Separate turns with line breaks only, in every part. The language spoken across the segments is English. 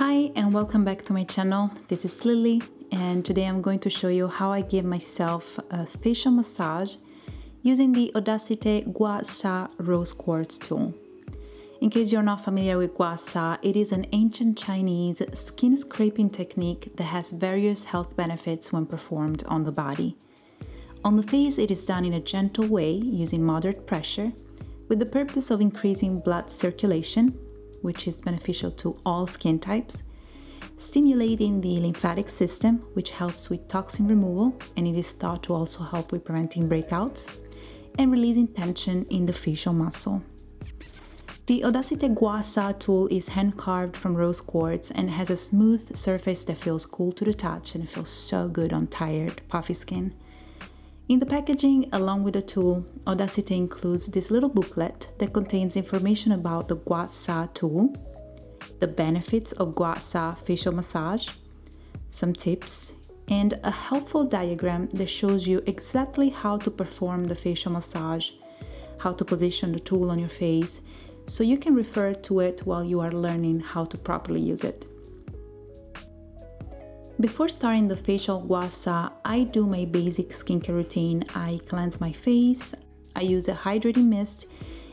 Hi and welcome back to my channel. This is Lily and today I'm going to show you how I give myself a facial massage using the Odacité Gua Sha Rose Quartz tool. In case you're not familiar with Gua Sha, it is an ancient Chinese skin scraping technique that has various health benefits when performed on the body. On the face, it is done in a gentle way using moderate pressure with the purpose of increasing blood circulation, which is beneficial to all skin types, stimulating the lymphatic system, which helps with toxin removal and it is thought to also help with preventing breakouts, and releasing tension in the facial muscle. The Odacité Gua Sha tool is hand carved from rose quartz and has a smooth surface that feels cool to the touch and feels so good on tired, puffy skin. In the packaging, along with the tool, Odacité includes this little booklet that contains information about the Gua Sha tool, the benefits of Gua Sha facial massage, some tips, and a helpful diagram that shows you exactly how to perform the facial massage, how to position the tool on your face, so you can refer to it while you are learning how to properly use it. Before starting the facial gua sha, I do my basic skincare routine. I cleanse my face, I use a hydrating mist,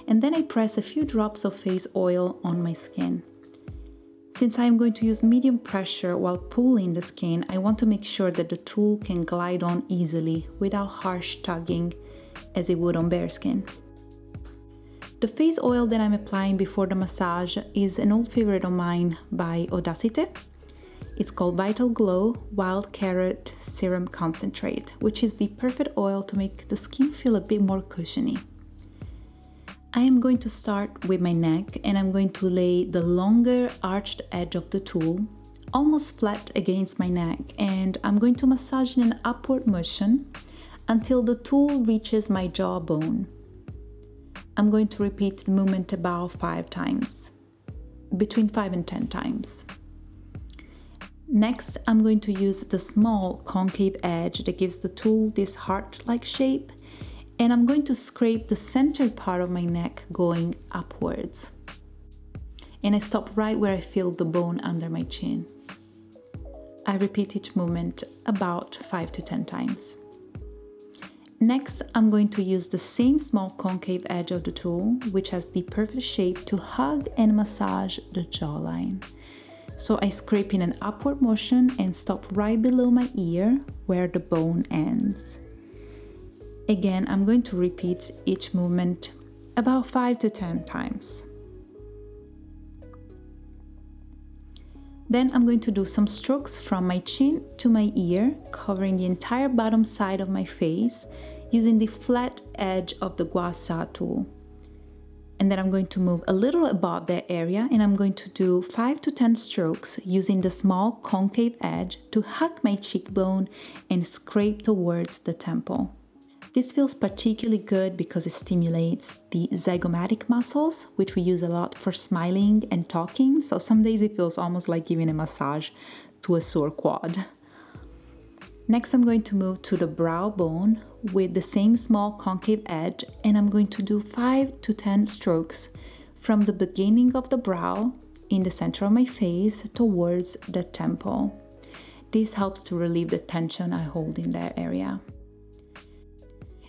and then I press a few drops of face oil on my skin. Since I am going to use medium pressure while pulling the skin, I want to make sure that the tool can glide on easily without harsh tugging as it would on bare skin. The face oil that I'm applying before the massage is an old favorite of mine by Odacité. It's called Vital Glow Wild Carrot Serum Concentrate, which is the perfect oil to make the skin feel a bit more cushiony. I am going to start with my neck and I'm going to lay the longer arched edge of the tool almost flat against my neck and I'm going to massage in an upward motion until the tool reaches my jawbone. I'm going to repeat the movement about five times, between five and 10 times. Next, I'm going to use the small concave edge that gives the tool this heart-like shape and I'm going to scrape the center part of my neck going upwards. And I stop right where I feel the bone under my chin. I repeat each movement about 5 to 10 times. Next, I'm going to use the same small concave edge of the tool, which has the perfect shape to hug and massage the jawline. So I scrape in an upward motion and stop right below my ear where the bone ends. Again, I'm going to repeat each movement about 5 to 10 times. Then I'm going to do some strokes from my chin to my ear, covering the entire bottom side of my face using the flat edge of the Gua tool and then I'm going to move a little above that area and I'm going to do 5 to 10 strokes using the small concave edge to hug my cheekbone and scrape towards the temple. This feels particularly good because it stimulates the zygomatic muscles, which we use a lot for smiling and talking, so some days it feels almost like giving a massage to a sore quad. Next, I'm going to move to the brow bone with the same small concave edge and I'm going to do 5 to 10 strokes from the beginning of the brow in the center of my face towards the temple. This helps to relieve the tension I hold in that area.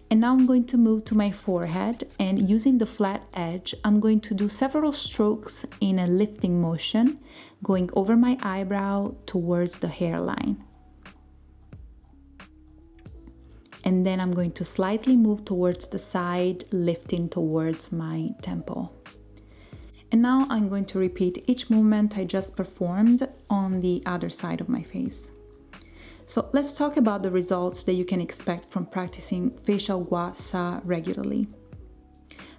And now I'm going to move to my forehead and using the flat edge, I'm going to do several strokes in a lifting motion, going over my eyebrow towards the hairline. And then I'm going to slightly move towards the side, lifting towards my temple. And now I'm going to repeat each movement I just performed on the other side of my face. So let's talk about the results that you can expect from practicing facial gua sha regularly.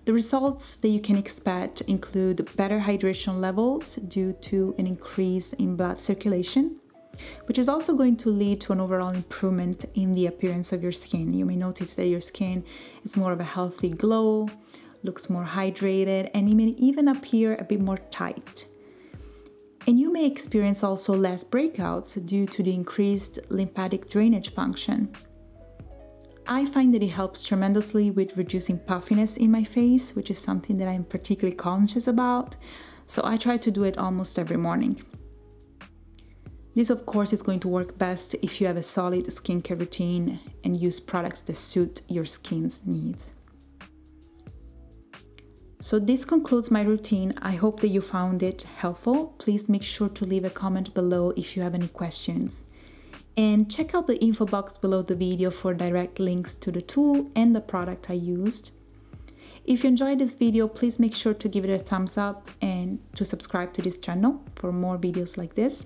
The results that you can expect include better hydration levels due to an increase in blood circulation, which is also going to lead to an overall improvement in the appearance of your skin. You may notice that your skin is more of a healthy glow, looks more hydrated, and it may even appear a bit more tight. And you may experience also less breakouts due to the increased lymphatic drainage function. I find that it helps tremendously with reducing puffiness in my face, which is something that I'm particularly conscious about, so I try to do it almost every morning. This of course is going to work best if you have a solid skincare routine and use products that suit your skin's needs. So this concludes my routine. I hope that you found it helpful. Please make sure to leave a comment below if you have any questions. And check out the info box below the video for direct links to the tool and the product I used. If you enjoyed this video, please make sure to give it a thumbs up and to subscribe to this channel for more videos like this.